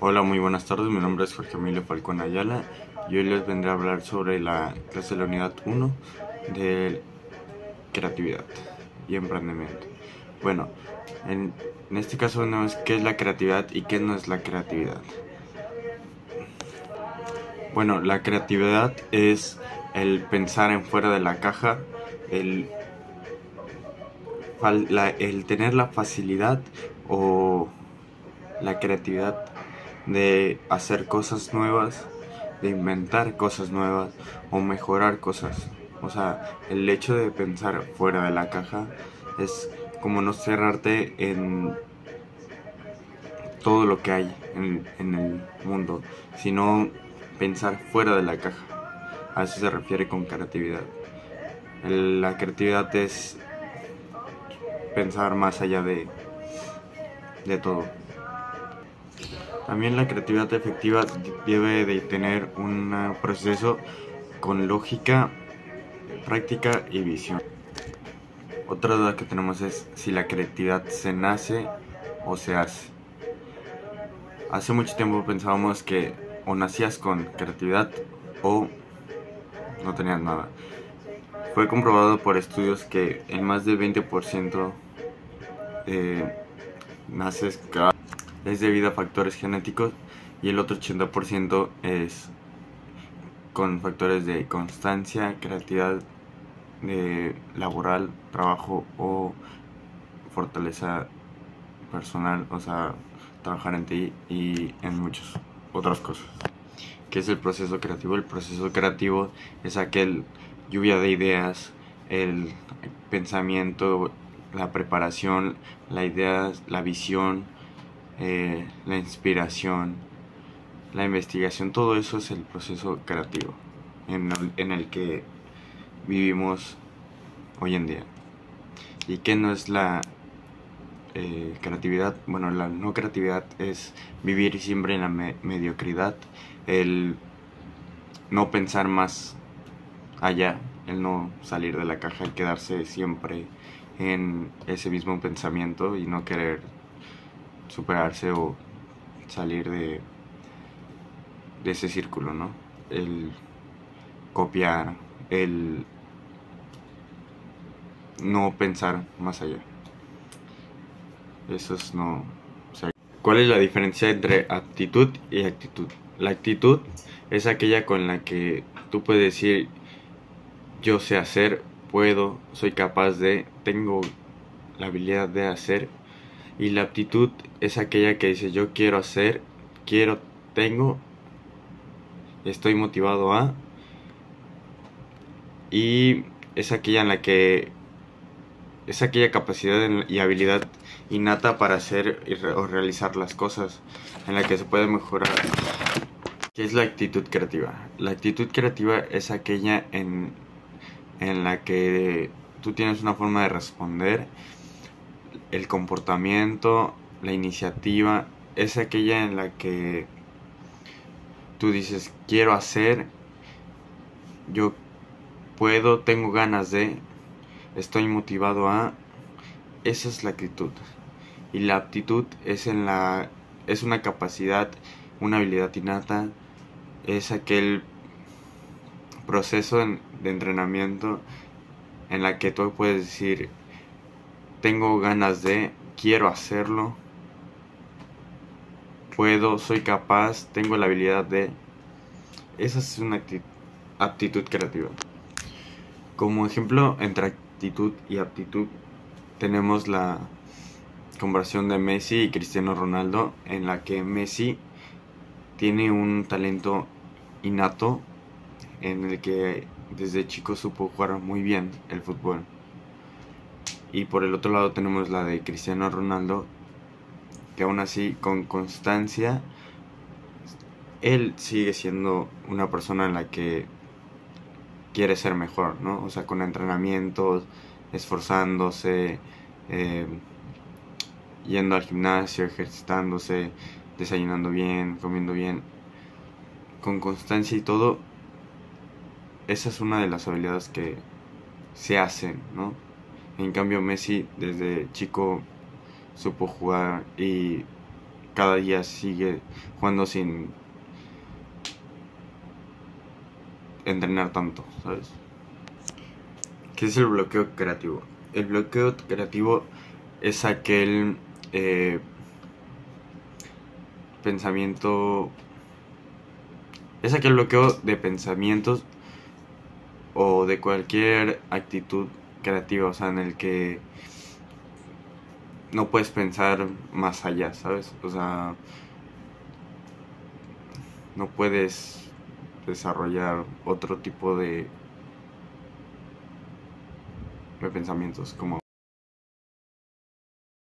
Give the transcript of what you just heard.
Hola, muy buenas tardes. Mi nombre es Jorge Emilio Falcón Ayala y hoy les vendré a hablar sobre la clase de la unidad 1 de creatividad y emprendimiento. Bueno, en, este caso vemos qué es la creatividad y qué no es la creatividad. Bueno, la creatividad es el pensar en fuera de la caja, el, el tener la facilidad o la creatividad de hacer cosas nuevas, de inventar cosas nuevas o mejorar cosas. O sea, el hecho de pensar fuera de la caja es como no cerrarte en todo lo que hay en, el mundo, sino pensar fuera de la caja. A eso se refiere con creatividad. la creatividad es pensar más allá de, de todo. También la creatividad efectiva debe de tener un proceso con lógica, práctica y visión. Otra duda que tenemos es si la creatividad se nace o se hace. Hace mucho tiempo pensábamos que o nacías con creatividad o no tenías nada. Fue comprobado por estudios que en más del 20% eh, naces es debido a factores genéticos y el otro 80% es con factores de constancia, creatividad de laboral, trabajo o fortaleza personal, o sea, trabajar en ti y en muchas otras cosas. ¿Qué es el proceso creativo? El proceso creativo es aquel lluvia de ideas, el pensamiento, la preparación, la idea, la visión, eh, la inspiración, la investigación, todo eso es el proceso creativo en el, que vivimos hoy en día. ¿Y qué no es la eh, creatividad? Bueno, la no creatividad es vivir siempre en la mediocridad, el no pensar más allá, el no salir de la caja, el quedarse siempre en ese mismo pensamiento y no querer superarse o salir de, de ese círculo, ¿no? El copiar, el no pensar más allá. Eso es no... ¿Cuál es la diferencia entre aptitud y actitud? La actitud es aquella con la que tú puedes decir yo sé hacer, puedo, soy capaz de, tengo la habilidad de hacer y la aptitud es aquella que dice yo quiero hacer, quiero, tengo, estoy motivado a. Y es aquella en la que es aquella capacidad y habilidad innata para hacer o realizar las cosas, en la que se puede mejorar. ¿Qué es la actitud creativa? La actitud creativa es aquella en, en la que tú tienes una forma de responder el comportamiento, la iniciativa, es aquella en la que tú dices, quiero hacer, yo puedo, tengo ganas de, estoy motivado a, esa es la actitud. Y la aptitud es en la es una capacidad, una habilidad innata, es aquel proceso de entrenamiento en la que tú puedes decir tengo ganas de, quiero hacerlo, puedo, soy capaz, tengo la habilidad de... Esa es una aptitud creativa. Como ejemplo, entre actitud y aptitud, tenemos la comparación de Messi y Cristiano Ronaldo, en la que Messi tiene un talento innato en el que desde chico supo jugar muy bien el fútbol. Y por el otro lado tenemos la de Cristiano Ronaldo, que aún así con constancia, él sigue siendo una persona en la que quiere ser mejor, ¿no? O sea, con entrenamientos, esforzándose, eh, yendo al gimnasio, ejercitándose, desayunando bien, comiendo bien, con constancia y todo, esa es una de las habilidades que se hacen, ¿no? En cambio Messi desde chico supo jugar y cada día sigue jugando sin entrenar tanto, ¿sabes? ¿Qué es el bloqueo creativo? El bloqueo creativo es aquel eh, pensamiento es aquel bloqueo de pensamientos o de cualquier actitud creativa, o sea, en el que no puedes pensar más allá, ¿sabes? O sea, no puedes desarrollar otro tipo de, pensamientos como